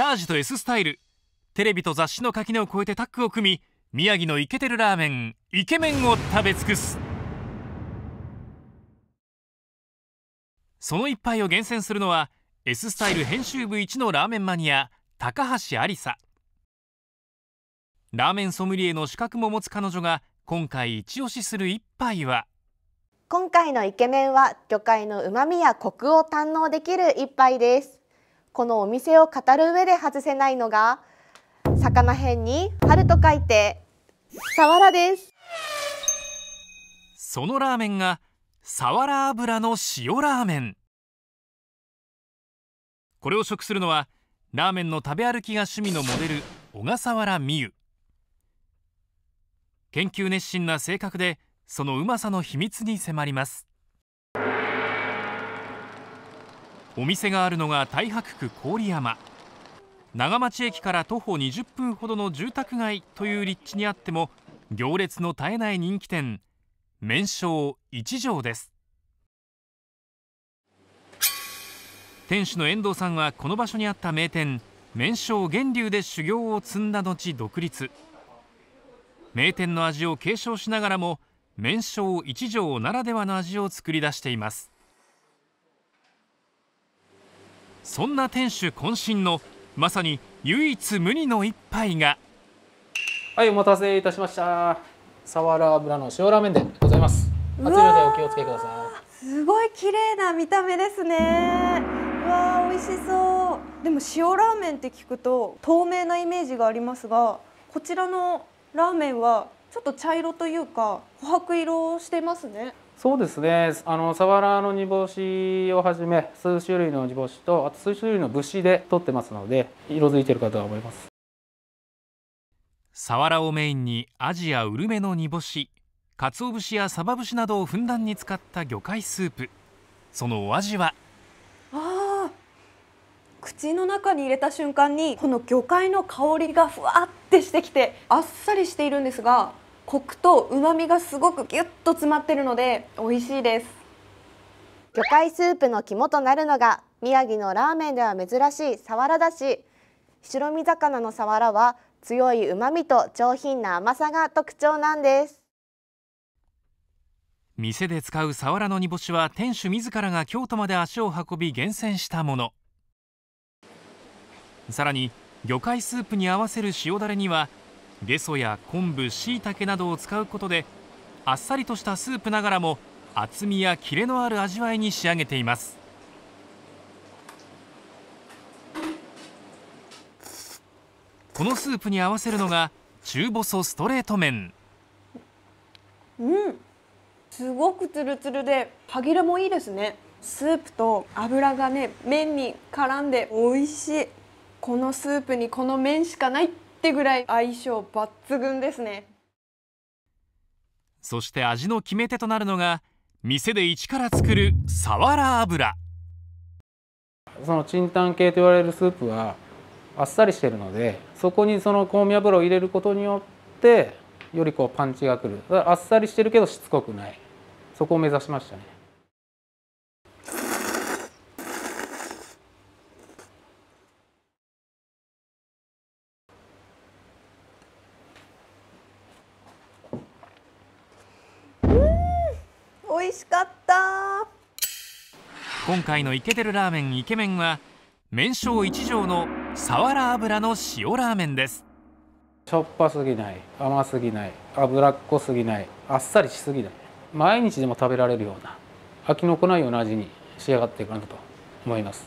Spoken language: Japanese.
チャージと S スタイル。テレビと雑誌の垣根を越えてタッグを組み宮城のイケてるラーメンイケメンを食べ尽くす。その一杯を厳選するのは S スタイル編集部一のラーメンマニア高橋ありさ。ラーメンソムリエの資格も持つ彼女が今回一押しする一杯は。今回のイケメンは魚介の旨味やコクを堪能できる一杯です。このお店を語る上で外せないのが魚辺に春と書いてさわらです。そのラーメンがさわら油の塩ラーメン。これを食するのはラーメンの食べ歩きが趣味のモデル小笠原美優。研究熱心な性格でそのうまさの秘密に迫ります。お店があるのが太白区郡山。長町駅から徒歩20分ほどの住宅街という立地にあっても行列の絶えない人気店麺匠一条です。店主の遠藤さんはこの場所にあった名店麺匠源流で修行を積んだ後独立。名店の味を継承しながらも麺匠一条ならではの味を作り出しています。そんな店主渾身のまさに唯一無二の一杯が。はいお待たせいたしました。サワラ油の塩ラーメンでございます。熱いのでお気をつけください。すごい綺麗な見た目ですね。うわー美味しそう。でも塩ラーメンって聞くと透明なイメージがありますがこちらのラーメンはちょっと茶色というか琥珀色してますねそうですね。あのサワラの煮干しをはじめ数種類の煮干しとあと数種類の節で取ってますので色づいてるかと思います。サワラをメインにアジやウルメの煮干し鰹節やサバ節などをふんだんに使った魚介スープ。そのお味は？あ口の中に入れた瞬間にこの魚介の香りがふわってしてきてあっさりしているんですがコクと旨味がすごくギュッと詰まってるので美味しいです。魚介スープの肝となるのが宮城のラーメンでは珍しいサワラだし。白身魚のサワラは強い旨味と上品な甘さが特徴なんです。店で使うサワラの煮干しは店主自らが京都まで足を運び厳選したもの。さらに魚介スープに合わせる塩だれにはゲソや昆布しいたけなどを使うことであっさりとしたスープながらも厚みやキレのある味わいに仕上げています。このスープに合わせるのが中細ストレート麺。うん。すごくツルツルで歯切れもいいですね。スープと油がね麺に絡んで美味しい。このスープにこの麺しかないってぐらい相性抜群ですね。そして味の決め手となるのが店で一から作るサワラ油。そのチンタン系と言われるスープはあっさりしてるのでそこにその香味油を入れることによってよりこうパンチがくる。あっさりしてるけどしつこくない。そこを目指しましたね美味しかった。今回のイケてるラーメンイケメンは麺匠一条のサワラ油の塩ラーメンです。しょっぱすぎない甘すぎない脂っこすぎないあっさりしすぎない。毎日でも食べられるような飽きのこないような味に仕上がっていくかなと思います